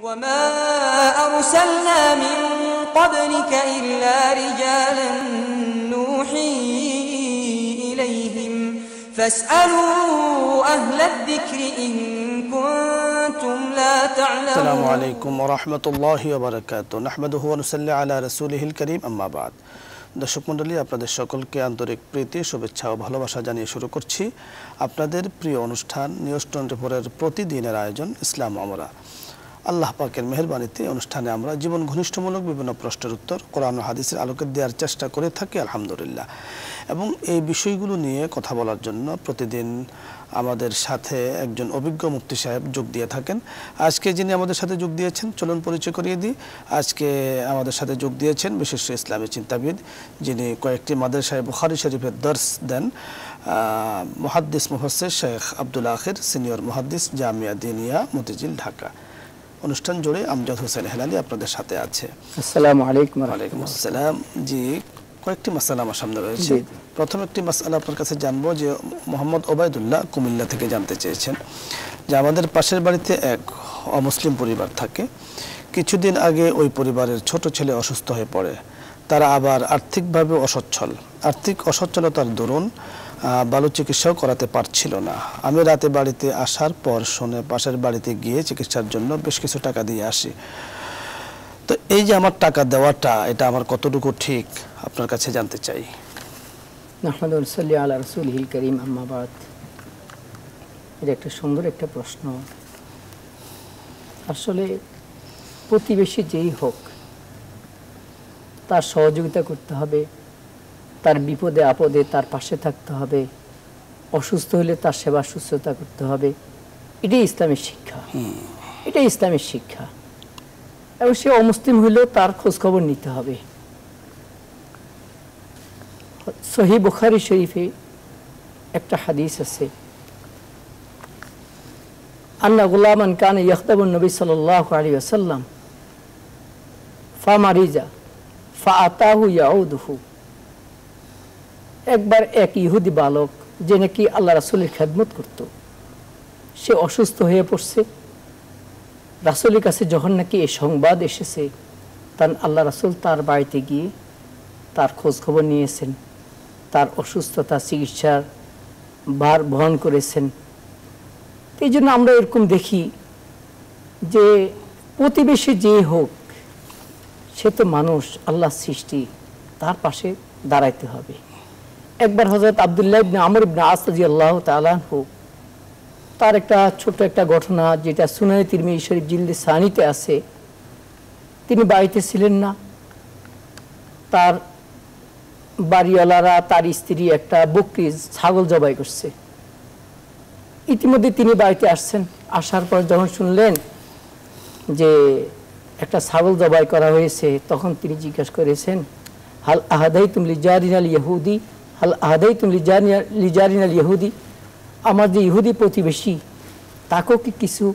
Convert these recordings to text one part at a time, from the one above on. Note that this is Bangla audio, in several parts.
وما أرسلنا من قبلك إلا رجالا نوحي إليهم فاسألوا أهل الذكر إن كنتم لا تعلمون السلام عليكم ورحمة الله وبركاته نحمده ونصلي على رسوله الكريم أما بعد দর্শক মণ্ডলী আপনাদের সকলকে আন্তরিক প্রীতি শুভেচ্ছা ও ভালোবাসা জানিয়ে শুরু করছি আপনাদের প্রিয় অনুষ্ঠান নিউজ টোয়েন্টি ফোরের প্রতিদিনের আয়োজন ইসলাম আমরা আল্লাহ পাকের মেহরবানিতে অনুষ্ঠানে আমরা জীবন ঘনিষ্ঠমূলক বিভিন্ন প্রশ্নের উত্তর, কোরআন হাদিসের আলোকে দেওয়ার চেষ্টা করে থাকি, আলহামদুলিল্লাহ। এবং এই বিষয়গুলো নিয়ে কথা বলার জন্য প্রতিদিন আমাদের সাথে একজন অভিজ্ঞ মুক্তি সাহেব যোগ দিয়ে থাকেন। আজকে যিনি আমাদের সাথে যোগ দিয়েছেন, চলুন পরিচয় করিয়ে দিই। আজকে আমাদের সাথে যোগ দিয়েছেন বিশিষ্ট ইসলামী চিন্তাবিদ, যিনি কয়েকটি মাদ্রাসায় বুখারি শরীফের দর্শ দেন মহাদ্দিস মুফসের শেখ আব্দুল আখির, সিনিয়র মহাদ্দিস জামিয়া দিনিয়া, মতিঝিল, ঢাকা। অনুষ্ঠান জুড়ে আমজাদ হোসেন হেলালি আপনাদের সাথে আছে। আসসালামু আলাইকুম ওয়ালাইকুম আসসালাম। জি কয়েকটি মাসালা আমার সামনে রয়েছে। প্রথম একটি মাসালা আপনার কাছে জানব যে মোহাম্মদ ওবায়দুল্লাহ কুমিল্লা থেকে জানতে চেয়েছেন যে আমাদের পাশের বাড়িতে এক অমুসলিম পরিবার থাকে। কিছুদিন আগে ওই পরিবারের ছোট ছেলে অসুস্থ হয়ে পড়ে। তারা আবার আর্থিকভাবে অসচ্ছল। আর্থিক অসচ্ছলতার দরুন ভালো চিকিৎসাও করাতে পারছিল না। আমি রাতে বাড়িতে আসার পর শুনে পাশের বাড়িতে গিয়ে চিকিৎসার জন্য বেশ কিছু টাকা দিয়ে আসি। তো এই যে আমার টাকা দেওয়াটা, এটা আমার কতটুকু ঠিক? আপনার কাছে জানতে চাই। করিম, আম্মা বাদ। এটা একটা সুন্দর একটা প্রশ্ন। আসলে প্রতিবেশী যেই হোক, তার সহযোগিতা করতে হবে। তার বিপদে আপদে তার পাশে থাকতে হবে। অসুস্থ হলে তার সেবা সুস্থতা করতে হবে। এটাই ইসলামের শিক্ষা। এটাই ইসলামের শিক্ষা। এবং সে অমুসলিম হইলেও তার খোঁজখবর নিতে হবে। সহি বুখারি শরীফে একটা হাদিস আছে। আন্না গুলামান কান ইয়াখতাবুন নবী সাল্লাল্লাহু আলাইহি ওয়াসাল্লাম ফামারিজা ফাআতাহু ইয়াউদুহু। একবার এক ইহুদি বালক, যে নাকি আল্লাহ রাসূলের খেদমত করত, সে অসুস্থ হয়ে পড়ছে। রাসুলের কাছে যখন নাকি এই সংবাদ এসেছে, তখন আল্লাহ রাসূল তার বাড়িতে গিয়ে তার খোঁজ খবর নিয়েছেন, তার অসুস্থতা চিকিৎসার ভার বহন করেছেন। এই জন্য আমরা এরকম দেখি যে প্রতিবেশী যে হোক, সে তো মানুষ আল্লাহ সৃষ্টি, তার পাশে দাঁড়াইতে হবে। একবার হজরত আবদুল্লাহ ইবনে আমর ইবনে আসাদি আল্লাহ তালাহু তার একটা ছোট একটা ঘটনা যেটা সুনাই তিরমি শরীফ জিল্দে সানিতে আছে। তিনি বাড়িতে ছিলেন না। তার বাড়িওয়ালারা, তার স্ত্রী একটা বকরি, ছাগল জবাই করছে। ইতিমধ্যে তিনি বাড়িতে আসছেন। আসার পর যখন শুনলেন যে একটা ছাগল জবাই করা হয়েছে, তখন তিনি জিজ্ঞাসা করেছেন, হাল আহাদাই তুম লিজারিন আল ইহুদি হাল লিজারিন ইহুদি আমার যে ইহুদি প্রতিবেশী তাকেও কি কিছু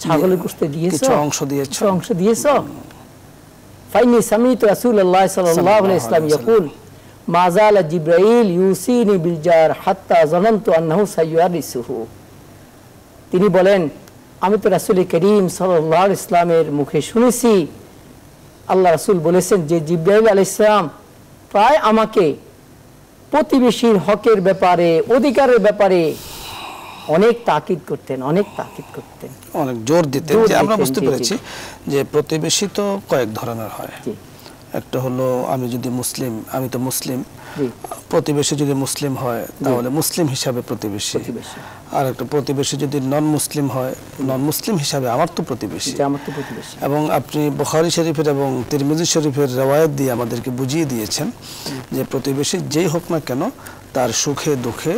ছাগলের গোস্ত দিয়েছ অংশ দিয়েছ? অংশ দিয়েছ ফাইনি সামিত রাসূলুল্লাহ সাল্লাল্লাহু আলাইহি ইসলাম ইয়াকুল জিবরাইল ইউসিনি বিল জার হাত্তা জানানতু আন্নাহু সাইয়্যারিসুহু তিনি বলেন আমি তো রাসূল করিম সাল্লাল্লাহু আলাইহি ইসলামের মুখে শুনেছি। আল্লাহ রাসূল বলেছেন যে জিব্রাইল আলাইহিস সালাম প্রায় আমাকে প্রতিবেশীর হকের ব্যাপারে অধিকারের ব্যাপারে অনেক তাকিদ করতেন অনেক তাকিদ করতেন। অনেক জোর দিতেন যে আমরা বুঝতে। পেরেছি যে প্রতিবেশী তো কয়েক ধরনের হয়। একটা হলো আমি যদি মুসলিম আমি তো মুসলিম। প্রতিবেশী যদি মুসলিম হয় তাহলে মুসলিম হিসাবে প্রতিবেশী। আর একটা প্রতিবেশী যদি নন মুসলিম হয় নন মুসলিম হিসাবে আমার তো প্রতিবেশী। আমার তো প্রতিবেশী। এবং আপনি বুখারী শরীফের এবং তিরমিজি শরীফের রেওয়ায়ত দিয়ে আমাদেরকে বুঝিয়ে দিয়েছেন যে প্রতিবেশী যেই হোক না কেন তার সুখে দুঃখে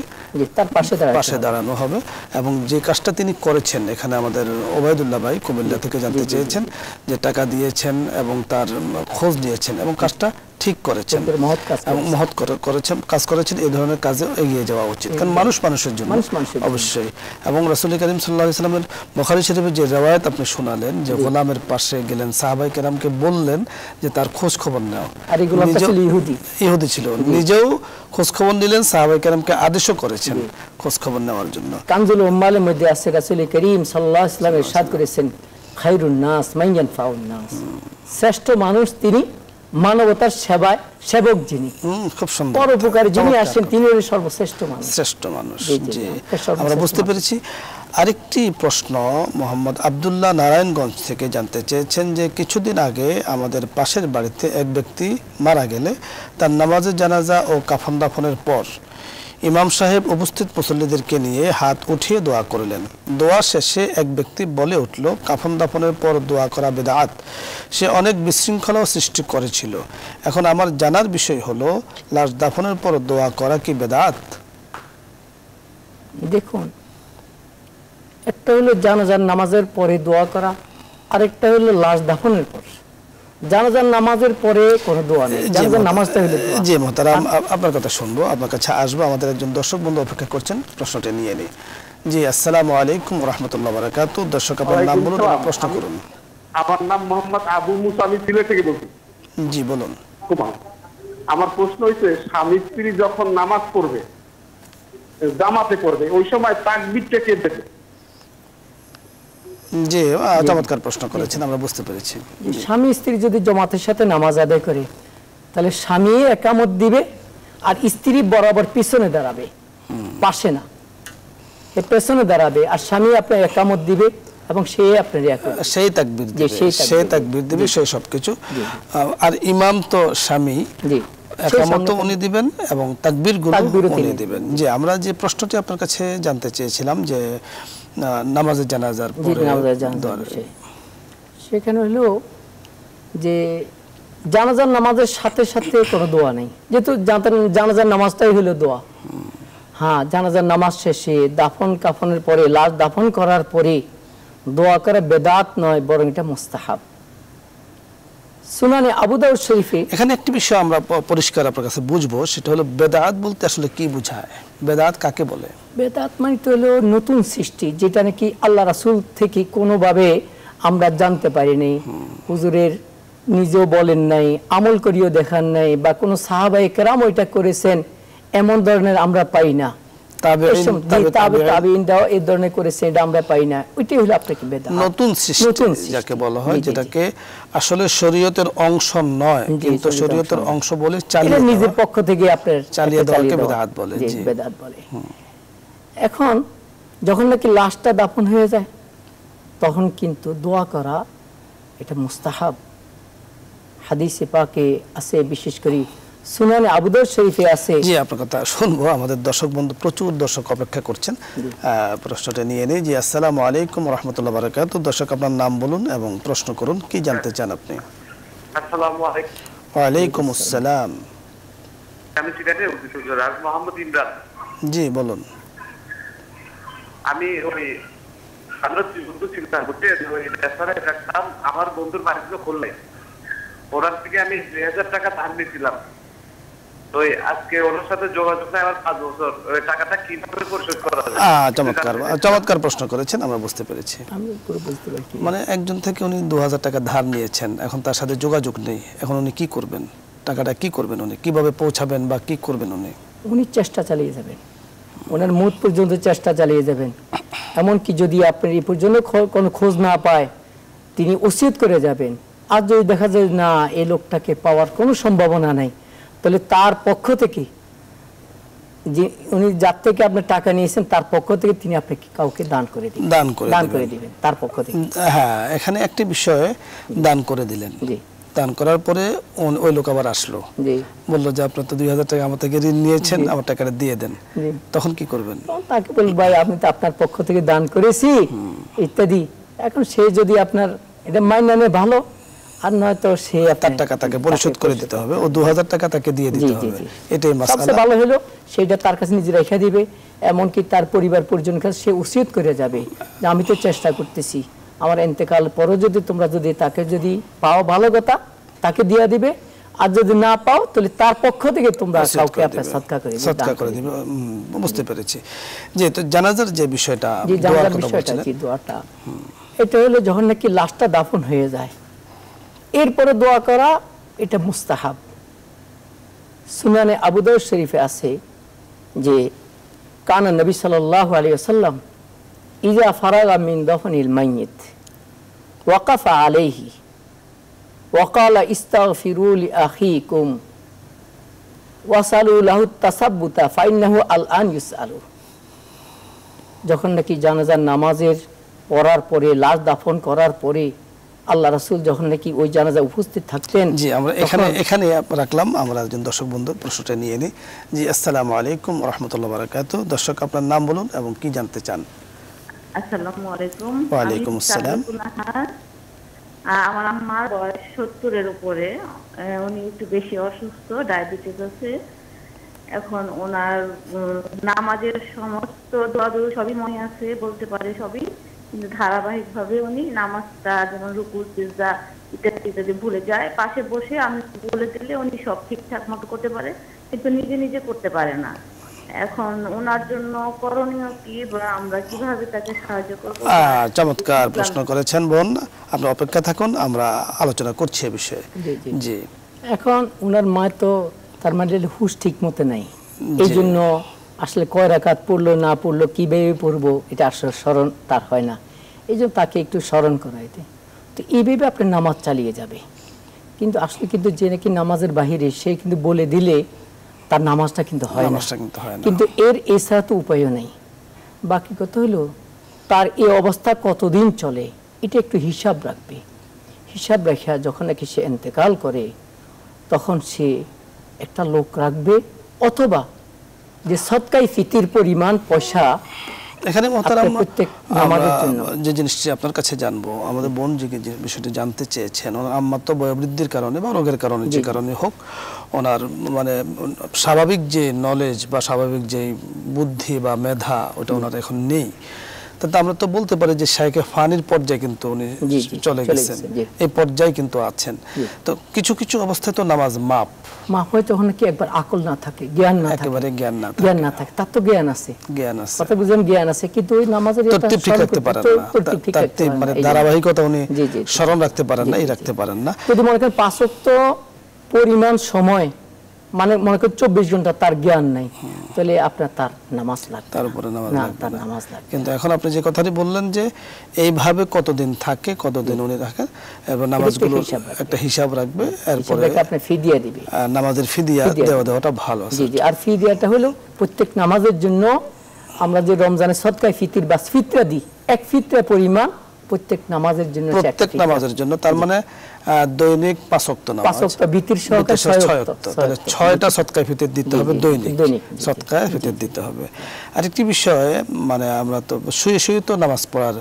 তার পাশে পাশে দাঁড়ানো হবে এবং যে কাজটা তিনি করেছেন এখানে আমাদের ওবায়দুল্লাহ ভাই কুমিল্লা থেকে জানতে চেয়েছেন যে টাকা দিয়েছেন এবং তার খোঁজ নিয়েছেন এবং কাজটা ঠিক করেছেন মহৎ কাজ এবং। মহৎ করেছেন কাজ করেছেন এই ধরনের কাজে এগিয়ে যাওয়া উচিত। কারণ মানুষ মানুষের জন্য মানুষ মানুষের জন্য। অবশ্যই। এবং রাসূল করিম সাল্লাল্লাহু আলাইহি সাল্লামের বুখারী শরীফের যে রেওয়ায়াত আপনি শোনালেন যে গোলামের পাশে গেলেন সাহাবাই কেরামকে বললেন যে তার খোঁজ খবর নাও। ইহুদি। ছিল। নিজেও খোঁজ খবর নিলেন সাহাবাই কেরামকে আদেশও করেছেন খোঁজ খবর নেওয়ার জন্য। কানজুল উম্মালের মধ্যে আছে রাসূল করিম সাল্লাল্লাহু আলাইহি ওয়াসাল্লাম ইরশাদ করেছেন খাইরুন নাস মাইয়ান ফাউন নাস। শ্রেষ্ঠ মানুষ তিনি মানবতার সেবায় সেবক যিনি খুব সুন্দর। পরোপকারী যিনি আসেন তিনি হলেন সর্বশ্রেষ্ঠ মানুষ। শ্রেষ্ঠ মানুষ জি, আমরা বুঝতে পেরেছি। আরেকটি প্রশ্ন মোহাম্মদ আব্দুল্লাহ নারায়ণগঞ্জ থেকে জানতে চেয়েছেন যে কিছুদিন আগে আমাদের পাশের বাড়িতে এক ব্যক্তি মারা গেলে তার নামাজের জানাজা ও কাফন দাফনের পর ইমাম সাহেব উপস্থিত মুসল্লিদেরকে নিয়ে হাত উঠিয়ে দোয়া করলেন। দোয়া শেষে এক ব্যক্তি বলে উঠল, কাফন দাফনের পর দোয়া করা বেদাত। সে অনেক বিশৃঙ্খলাও সৃষ্টি করেছিল। এখন আমার জানার বিষয় হলো, লাশ দাফনের পর দোয়া করা কি বেদাত? দেখুন, একটা হলো জানাজার নামাজের পরে দোয়া করা, আরেকটা হলো লাশ দাফনের পর। জানাজার নামাজের পরে কোনো দোয়া নেই। জানাজার। নামাজটা হলো জি মোহতারাম আপনার কথা শুনব আপনার কাছে আসব আমাদের একজন দর্শক বন্ধু অপেক্ষা করছেন প্রশ্নটা নিয়ে নিই। জি আসসালামু আলাইকুম রহমতুল্লাহ বারাকাতু। দর্শক আপনার নাম বলুন প্রশ্ন করুন। আমার নাম মোহাম্মদ আবু মুসা আমি সিলেট থেকে বলছি। জি বলুন। কুমার আমার প্রশ্ন হয়েছে স্বামী স্ত্রী যখন নামাজ পড়বে জামাতে পড়বে ওই সময় তাকবিরটা কে দেবে? জি চমৎকার প্রশ্ন করেছেন আমরা বুঝতে পেরেছি। স্বামী স্ত্রী যদি জমাতের সাথে নামাজ আদায় করে তাহলে স্বামী একামত দিবে আর স্ত্রী বরাবর পিছনে দাঁড়াবে পাশে না। পেছনে দাঁড়াবে আর স্বামী আপনার একামত দিবে এবং আপনার সেই তাকবির সেই তাকবির দিবে। সেই সবকিছু। আর ইমাম তো স্বামী উনি দিবেন এবং তাকবিরগুলো উনি দিবেন। যে আমরা যে প্রশ্নটি আপনার কাছে জানতে চেয়েছিলাম যে নামাজের জানাজার। সেখানে হলো যে জানাজার নামাজের সাথে সাথে কোনো দোয়া নেই। যেহেতু জানাজার- জানাজার নামাজটাই হলো দোয়া। হ্যাঁ জানাজার নামাজ শেষে দাফন কাফনের পরে লাশ দাফন করার পরে দোয়া করা বেদাত নয় বরং এটা মুস্তাহাব। সুনানে আবুদাউদ শরীফে এখানে একটি বিষয় আমরা পরিষ্কার আপনার কাছে বুঝব সেটা হলো বেদাত বলতে আসলে কি বোঝায়? বেদাত কাকে বলে? বেদাত মানে তো হলো নতুন সৃষ্টি যেটা নাকি আল্লাহ রাসূল থেকে কোনোভাবে আমরা জানতে পারিনি। হুজুরের নিজেও বলেন নাই আমল করিও দেখান নাই বা কোনো সাহাবাই কেরাম ওইটা করেছেন এমন ধরনের আমরা পাই না। তাবেঈন, এসব- জি, তাবে- তাবে তাবেঈন। তাবেঈনরাও এই ধরনের করেছে এটা আমরা পাই না। ওইটাই হলো আপনাকে নতুন নতুন যাকে বলা হয় জি, জি, জি। যেটাকে আসলে শরীয়তের অংশ নয় কিন্তু শরীয়তের শরীয়তের অংশ। অংশ বলে চালিয়ে নিজের পক্ষ থেকে আপনার চালিয়ে দেওয়াকে বেদাত বলে, জি, জি। বেদাত বলে। এখন যখন নাকি লাশটা দাফন হয়ে যায় তখন কিন্তু দোয়া করা এটা মুস্তাহাব। হাদিসে পাকে আছে বিশেষ করে সুনানে আবুদর শরীফে আছে। জি আপনার কথা শুনব। আমাদের দর্শক বন্ধু প্রচুর দর্শক অপেক্ষা করছেন। প্রশ্নটা নিয়ে নিই। জি আসসালামু আলাইকুম রহমতুল্লাহ বারাকাতু। দর্শক আপনার নাম বলুন এবং প্রশ্ন করুন। কি জানতে চান আপনি? আসসালামু আলাইকুম। ওয়ালাইকুম আসসালাম। আমি সিলেটে রাজ মোহাম্মদ ইমরান। জি বলুন। আমি ওই আমরা বন্ধু বন্ধুর বাড়ি ছিল খুলনায় ওনার থেকে আমি দুই হাজার টাকা ধার নিয়েছিলাম। তো আজকে ওনার সাথে যোগাযোগ নাই আমার পাঁচ বছর। টাকাটা কীভাবে পরিশোধ করা যাবে? চমৎকার। চমৎকার প্রশ্ন করেছেন আমরা বুঝতে পেরেছি। আমি বুঝতে পারি মানে একজন থেকে উনি দু হাজার টাকা ধার নিয়েছেন এখন তার সাথে যোগাযোগ নেই। এখন উনি কি করবেন? টাকাটা কি করবেন উনি? কীভাবে পৌঁছাবেন বা কি করবেন উনি? উনি চেষ্টা চালিয়ে যাবেন। ওনার মুখ পর্যন্ত চেষ্টা চালিয়ে যাবেন। এমনকি যদি আপনার এই পর্যন্ত কোনো খোঁজ না পায় তিনি উচিত করে যাবেন। আর যদি দেখা যায় না এই লোকটাকে পাওয়ার কোনো সম্ভাবনা নাই তাহলে তার পক্ষ থেকে যে উনি যার থেকে আপনি টাকা নিয়েছেন তার পক্ষ থেকে তিনি আপনাকে কাউকে দান করে দিবেন। দান করে দান দিবেন। করে দিবেন তার পক্ষ থেকে। হ্যাঁ এখানে একটি বিষয়ে দান করে দিলেন। জি। দান করার পরে ওই লোক আবার আসলো। বলল যে আপনার তো দুই হাজার টাকা আমার থেকে ঋণ নিয়েছেন আমার টাকাটা দিয়ে দেন। তখন কি করবেন? তাকে বলি ভাই আমি তো আপনার পক্ষ থেকে দান করেছি। ইত্যাদি। এখন সে যদি আপনার এটা মাইনা নেয় ভালো আর নয়তো সে তার টাকা তাকে পরিশোধ করে দিতে হবে ও দু হাজার টাকা তাকে দিয়ে দিতে হবে। এটাই সবচেয়ে ভালো হলো সেটা তার কাছে নিজে রেখে দিবে এমনকি তার পরিবার পরিজন কাছে সে উচিত করে যাবে যে আমি তো চেষ্টা করতেছি। আমার এতেকাল পরও যদি তোমরা যদি তাকে যদি পাও ভালো কথা তাকে দিয়ে দিবে। আর যদি না পাও তাহলে তার পক্ষ থেকে তোমরা কাউকে করে দিবে, সৎকার করে দিবে বুঝতে পেরেছি। যে তো জানাজার যে বিষয়টা জি কথা বিষয়টা কি দোয়াটা? এটা হলো যখন নাকি লাশটা দাফন হয়ে যায়। এরপরে দোয়া করা, এটা মুস্তাহাব। সুনানে আবুদাউ শরীফে আছে যে, কানা নবী সাল্লাল্লাহু আলাইহি ওয়াসাল্লাম ইজা ফারাগা মিন দফনিল মাইয়িত, ওয়াকাফা আলাইহি, ওয়াকালা ইস্তাগফিরু লিআখিকুম, ওয়াসালু লাহু তাসাব্বুতা ফাইন্নাহু আল আন ইউসআলু। যখন নাকি জানাজার নামাজের পড়ার পরে, লাশ দাফন করার পরে আল্লাহ রাসূল যখন নাকি ওই জানাজা উপস্থিত থাকতেন জি আমরা এখানে এখানে রাখলাম। আমরা একজন দর্শক বন্ধু প্রশ্নটা নিয়ে নিই জি আসসালামু আলাইকুম রহমতুল্লাহ বারাকাতু। দর্শক আপনার নাম বলুন এবং কি জানতে চান? আসসালামু আলাইকুম। ওয়ালাইকুম আসসালাম। আমার আম্মার বয়স সত্তরের উপরে। আহ, উনি একটু বেশি অসুস্থ ডায়াবেটিস আছে। এখন ওনার নামাজের সমস্ত দোয়াদু সবই মনে আছে বলতে পারে সবই। কিন্তু ধারাবাহিক ভাবে উনি নামাজটা যেমন রুকু সিজদা ইত্যাদি ইত্যাদি ভুলে যায় পাশে বসে আমি বলে দিলে উনি সব ঠিকঠাক মতো করতে পারে কিন্তু নিজে নিজে করতে পারে না। এখন ওনার জন্য করণীয় কি বা আমরা কীভাবে তাকে সাহায্য করব? চমৎকার প্রশ্ন করেছেন বোন। আপনি অপেক্ষা থাকুন আমরা আলোচনা করছি এ বিষয়ে। জি, জি। জি। এখন ওনার মা তো তার মানে হুশ ঠিক মতো নাই। এই জন্য আসলে কয় রাকাত পড়ল না পড়ল কীভাবে পড়ব এটা আসলে স্মরণ তার হয় না। এই জন্য তাকে একটু স্মরণ করাইতে তো এইভাবে আপনার নামাজ চালিয়ে যাবে। কিন্তু আসলে কিন্তু যে নাকি নামাজের বাহিরে সে কিন্তু বলে দিলে তার নামাজটা কিন্তু হয় না। কিন্তু এর এছাড়া তো উপায়ও নেই। বাকি কথা হলো তার এই অবস্থা কতদিন চলে এটা একটু হিসাব রাখবে। হিসাব রেখা যখন নাকি সে এন্তেকাল করে তখন সে একটা লোক রাখবে অথবা যে সৎকাই ফিতির পরিমাণ পয়সা এখানে আমরা জন্য। যে জিনিসটি আপনার কাছে জানব আমাদের বোন যে যে বিষয়টি জানতে চেয়েছেন ওনার আম্মার তো বয়োবৃদ্ধির কারণে বা রোগের কারণে যে কারণে হোক ওনার মানে স্বাভাবিক যে নলেজ বা স্বাভাবিক যে বুদ্ধি বা মেধা ওটা ওনার এখন নেই। তাতে আমরা তো বলতে পারি যে শাইকে ফানির পর্যায়ে কিন্তু উনি চলে গেছেন। এই পর্যায়ে কিন্তু আছেন। তো কিছু কিছু অবস্থায় তো নামাজ মাপ মা হয় তখন নাকি একবার আকল না থাকে জ্ঞান না থাকে? একেবারে জ্ঞান না থাকে। জ্ঞান না থাকে তার তো জ্ঞান আছে। জ্ঞান আছে। কথা বুঝলেন জ্ঞান আছে কিন্তু ওই নামাজের তরতিব ঠিক রাখতে পারেন না। তরতিব মানে। ধারাবাহিকতা উনি। স্মরণ রাখতে পারেন না এই রাখতে পারেন না। যদি মনে করেন পাঁচক্ত পরিমাণ সময় মানে মনে করেন চব্বিশ ঘণ্টা তার জ্ঞান নাই। তাহলে আপনার তার নামাজ লাগবে। তার উপরে নামাজ তার নামাজ লাগবে। কিন্তু এখন আপনি যে কথাটি বললেন যে এইভাবে কতদিন থাকে কতদিন উনি রাখেন এবং নামাজগুলো একটা হিসাব রাখবে। এরপরে আপনি ফি দিয়ে দিবে। নামাজের ফিদিয়া ফিদিয়া। দেওয়া দেওয়াটা ভালো জি জি আর ফি দেওয়াটা হলো প্রত্যেক নামাজের জন্য আমরা যে রমজানের সৎকায় ফিতির বা ফিতরা দিই এক ফিতরা পরিমাণ প্রত্যেক নামাজের জন্য প্রত্যেক নামাজের জন্য তার মানে দৈনিক পাঁচ ওয়াক্ত নামাজ। পাঁচ ওয়াক্ত ভিতির সহকারে ছয় ছয় ওয়াক্ত, ওয়াক্ত। তাহলে ছয়টা ফিতর দিতে হবে দৈনিক। ফিতর দিতে হবে। আরেকটি বিষয় মানে আমরা তো শুয়ে শুয়ে তো নামাজ পড়ার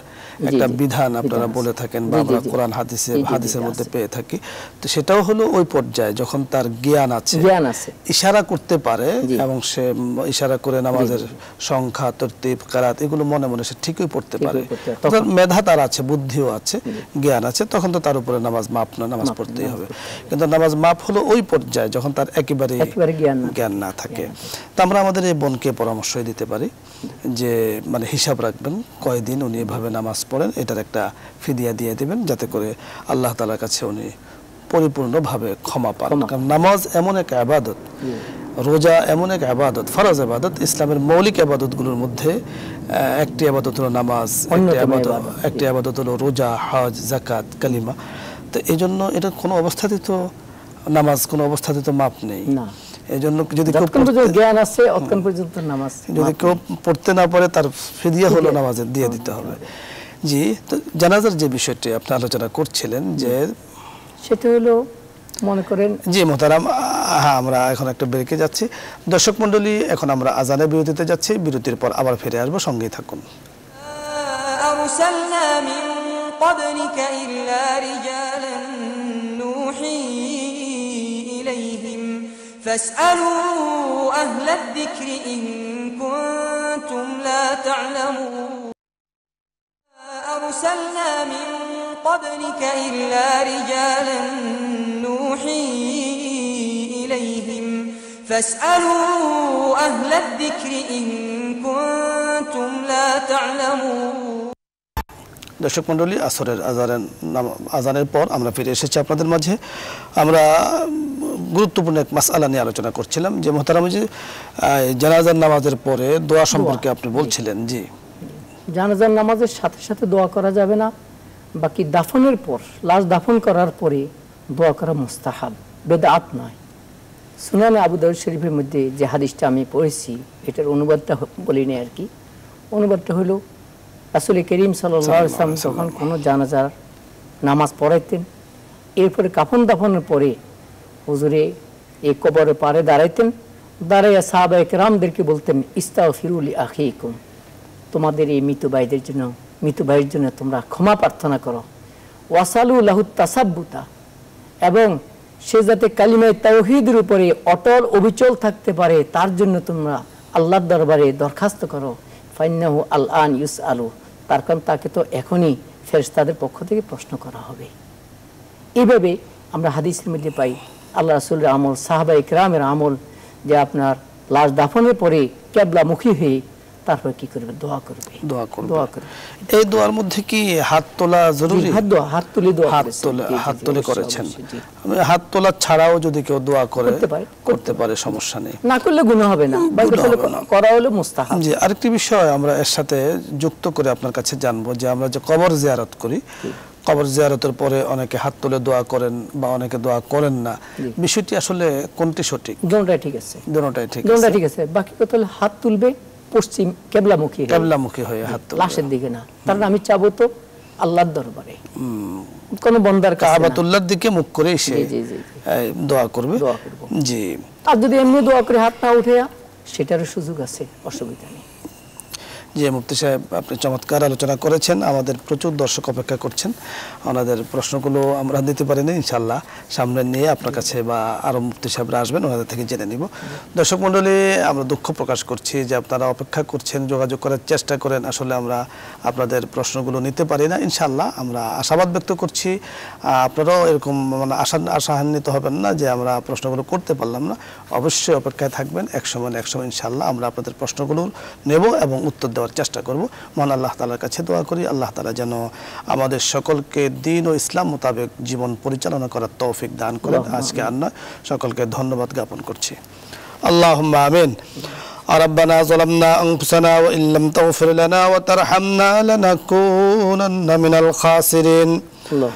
একটা বিধান আপনারা বলে থাকেন বা আমরা কোরআন হাদিসে হাদিসের মধ্যে পেয়ে থাকি। তো সেটাও হলো ওই পর্যায়ে যখন তার জ্ঞান আছে। জ্ঞান আছে। ইশারা করতে পারে এবং সে ইশারা করে নামাজের সংখ্যা তরতিব কারাত এগুলো মনে মনে সে ঠিকই পড়তে পারে। পড়তে পারে। তখন মেধা তার আছে। বুদ্ধিও আছে জ্ঞান আছে তখন তো তার উপরে নামাজ মাপ না নামাজ পড়তেই হবে। কিন্তু নামাজ মাপ হলো ওই পর্যায়ে যখন তার একেবারে একেবারে জ্ঞান না থাকে। তা আমরা আমাদের এই বোনকে পরামর্শ দিতে পারি যে মানে হিসাব রাখবেন কয়দিন উনি এভাবে নামাজ পড়েন এটার একটা ফিদিয়া দিয়ে দেবেন যাতে করে আল্লাহ তালার কাছে উনি পরিপূর্ণভাবে ক্ষমা পান। কারণ নামাজ এমন এক আবাদত রোজা এমন এক আবাদত ফরজ আবাদত ইসলামের মৌলিক আবাদতগুলোর মধ্যে একটি আবাদত হলো নামাজ একটি আবাদত একটি আবাদত হলো রোজা হজ জাকাত কালিমা। তো এই জন্য এটা কোনো অবস্থাতে তো নামাজ কোনো অবস্থাতে তো মাপ নেই। এই জন্য যদি জ্ঞান আছে পর্যন্ত নামাজ যদি কেউ পড়তে না পারে তার ফিদিয়া হলো নামাজে দিয়ে দিতে হবে। জি তো জানাজার যে বিষয়টি আপনি আলোচনা করছিলেন যে সেটা হলো মনে করেন জি মোহতারাম হ্যাঁ আমরা এখন একটা ব্রেকে যাচ্ছি দর্শক মণ্ডলী এখন আমরা আজানের বিরতিতে যাচ্ছি বিরতির পর আবার ফিরে আসবো সঙ্গেই থাকুন أرسلنا من قبلك إلا رجالا نوحي إليهم فاسألوا أهل الذكر إن كنتم لا تعلمون أرسلنا من قبلك إلا رجالا نوحي إليهم فاسألوا أهل الذكر إن كنتم لا تعلمون দর্শক মণ্ডলী আসরের আজানের নাম- আজানের পর আমরা ফিরে এসেছি আপনাদের মাঝে আমরা উম, গুরুত্বপূর্ণ এক মাসআলা নিয়ে আলোচনা করছিলাম যে মোহতারাম যে আহ, জানাজার নামাজের পরে দোয়া সম্পর্কে আপনি বলছিলেন জি জানাজার নামাজের সাথে সাথে দোয়া করা যাবে না বাকি দাফনের পর লাশ দাফন করার পরে দোয়া করা মুস্তাহাব বেদাত নয়। সুনানে আবু দাউদ শরীফের মধ্যে যে হাদিসটা আমি পড়েছি এটার অনুবাদটা বলিনি আর কি। অনুবাদটা হলো আসলে করিম সাল্লাম যখন কোনো জানাজার নামাজ পড়াইতেন এরপরে কাফন দাফনের পরে হুজুরে এ কবরে পারে দাঁড়াইতেন দাঁড়াইয়া সাহাবা একরামদেরকে বলতেন ইস্তাও ফিরুলি আখিকুম। তোমাদের এই মৃত ভাইদের জন্য মৃত ভাইয়ের জন্য তোমরা ক্ষমা প্রার্থনা করো। ওয়াসালু লাহু তাসাব্বুতা। এবং সে যাতে কালিমায় তাওহিদের উপরে অটল অবিচল থাকতে পারে, তার জন্য তোমরা আল্লাহর দরবারে দরখাস্ত করো। ফাইনাহু আল আন ইউস আলু তার কারণ তাকে তো এখনই ফেরেশতাদের পক্ষ থেকে প্রশ্ন করা হবে। এইভাবে আমরা হাদিসের মধ্যে পাই, আল্লাহ রাসুলের আমল সাহাবা ইকরামের আমল, যে আপনার লাশ দাফনের পরে ক্যাবলামুখী হয়ে তারপর কি করবে? দোয়া করবে। দোয়া করবে। দোয়া করবে। এই দোয়ার মধ্যে কি হাত তোলা জরুরি? হাত দোয়া হাত তুলে দোয়া হাত। তোলা হাত তুলে করেছেন। হাত তোলা ছাড়াও যদি কেউ দোয়া করে করতে পারে, করতে পারে। সমস্যা নেই। না করলে গুনাহ হবে না। করা হলে মুস্তাহাব। জি আরেকটি বিষয় আমরা এর সাথে যুক্ত করে আপনার কাছে জানব যে আমরা যে কবর জিয়ারত করি কবর জিয়ারতের পরে অনেকে হাত তুলে দোয়া করেন বা অনেকে দোয়া করেন না। বিষয়টি আসলে কোনটি সঠিক? দোনটাই ঠিক আছে। দুটোটাই ঠিক আছে। ঠিক আছে। বাকি কথা হলো হাত তুলবে পশ্চিম কেবলামুখী কেবলামুখী হয়ে হাত লাশের দিকে না। কারণ আমি চাবো তো আল্লাহর দরবারে। কোন বন্দার। কাবাতুল্লাহর দিকে মুখ করে এসে দোয়া করবে। দোয়া করব। জি। আর যদি এমনি দোয়া করে হাত না উঠে সেটারও সুযোগ আছে অসুবিধা নেই। জি মুফতি সাহেব আপনি চমৎকার আলোচনা করেছেন, আমাদের প্রচুর দর্শক অপেক্ষা করছেন। ওনাদের প্রশ্নগুলো আমরা দিতে পারিনি ইনশাল্লাহ সামনে নিয়ে আপনার কাছে বা আরও মুফতি সাহেবরা আসবেন, ওনাদের থেকে জেনে নিব। দর্শক মণ্ডলী, আমরা দুঃখ প্রকাশ করছি যে আপনারা অপেক্ষা করছেন, যোগাযোগ করার চেষ্টা করেন। আসলে আমরা আপনাদের প্রশ্নগুলো নিতে পারি না ইনশাল্লাহ আমরা আশাবাদ ব্যক্ত করছি। আপনারাও এরকম মানে আশা আশাহান্বিত হবেন না যে আমরা প্রশ্নগুলো করতে পারলাম না। অবশ্যই অপেক্ষায় থাকবেন, এক সময় এক সময় ইনশাল্লাহ আমরা আপনাদের প্রশ্নগুলো নেব এবং উত্তর দেওয়ার চেষ্টা করব মহান আল্লাহ তালার কাছে দোয়া করি আল্লাহ তালা যেন আমাদের সকলকে দিন ও ইসলাম মোতাবেক জীবন পরিচালনা করার তৌফিক দান করেন আজকে আর নয় সকলকে ধন্যবাদ জ্ঞাপন করছি আল্লাহ আমিন ربنا ظلمنا أنفسنا وإن لم تغفر لنا وترحمنا لنكونن من الخاسرين আল্লাহ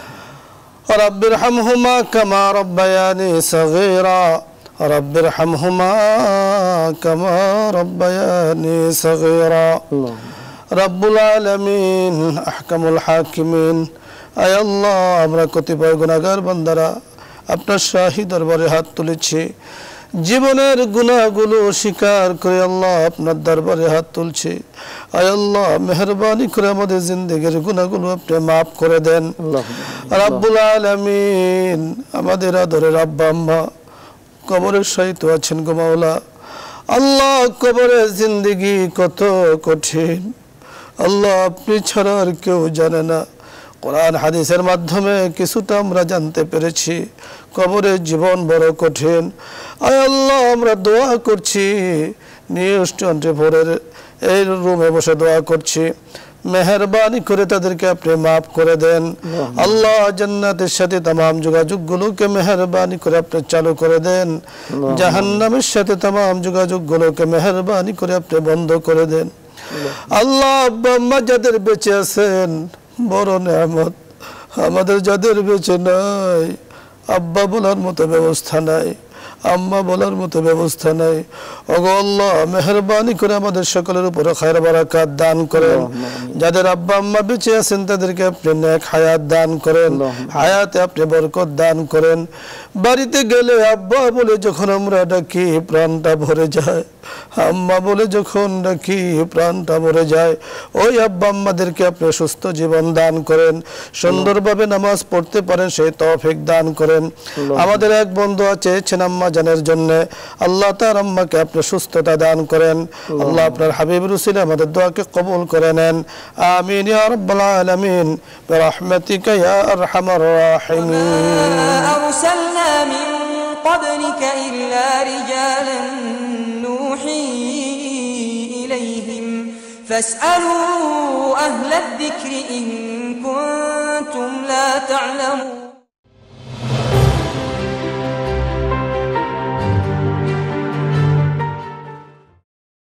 رب ارحمهما كما ربياني صغيرا رب ارحمهما كما ربياني صغيرا আল্লাহ رب العالمين أحكم الحاكمين আয় আল্লাহ আমরা কতিপয় গুণাগার বান্দারা আপনার শাহী দরবারে হাত তুলেছি জীবনের গুণাগুলো স্বীকার করে আল্লাহ আপনার দরবারে হাত তুলছি আয় আল্লাহ মেহরবানি করে আমাদের জিন্দগির গুণাগুলো আপনি মাফ করে দেন আল্লাহ রাব্বুল আলামিন আমাদের আদরের আব্বা আম্মা কবরের সহিত আছেন গো মাওলা। আল্লাহ কবরের জিন্দগি কত কঠিন। আল্লাহ আপনি ছাড়া আর কেউ জানে না। কোরআন, হাদিসের মাধ্যমে কিছুটা আমরা জানতে পেরেছি। কবরের জীবন বড় কঠিন। আয় আল্লাহ, আমরা দোয়া করছি। নিউজ টোয়েন্টি ফোরের এই রুমে বসে দোয়া করছি। মেহরবানি করে তাদেরকে আপনি মাফ করে দেন। আল্লাহ জান্নাতের সাথে তাম যোগাযোগগুলোকে মেহরবানি করে আপনি চালু করে দেন। জাহান্নামের সাথে তাম যোগাযোগগুলোকে মেহরবানি করে আপনি বন্ধ করে দেন। আল্লাহ আব্বা আম্মা যাদের বেঁচে আছেন বড় নেয়ামত। আমাদের যাদের বেঁচে নাই আব্বা বলার মতো ব্যবস্থা নাই। আম্মা বলার মতো ব্যবস্থা নাই। ওগো আল্লাহ মেহরবানি করে আমাদের সকলের উপরে খায়ের বারাকাত দান করেন। যাদের আব্বা আম্মা বেঁচে আছেন তাদেরকে আপনি নেক হায়াত দান করেন। হায়াতে আপনি বরকত দান করেন। বাড়িতে গেলে আব্বা বলে যখন আমরা ডাকি প্রাণটা ভরে যায় আম্মা বলে যখন ডাকি প্রাণটা ভরে যায় ওই আব্বা আম্মাদেরকে আপনি সুস্থ জীবন দান করেন সুন্দরভাবে নামাজ পড়তে পারেন সেই তৌফিক দান করেন আমাদের এক বন্ধু আছে চেয়েছেন আম্মা জানের জন্য আল্লাহ তার আম্মাকে আপনি সুস্থতা দান করেন আল্লাহ আপনার হাবিব রুসিল আমাদের দোয়াকে কবুল করে নেন আমিন ইয়া রাব্বাল আলামিন برحمتك يا ارحم الراحمين ما من قبلك إلا رجالا نوحي إليهم. فاسألوا أهل الذكر إن كنتم لا تعلمون.